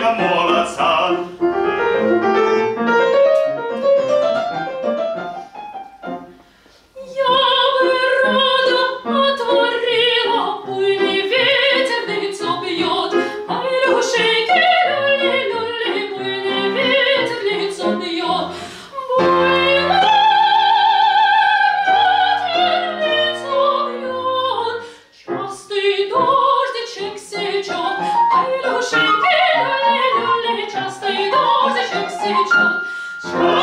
come on. Shall, shall.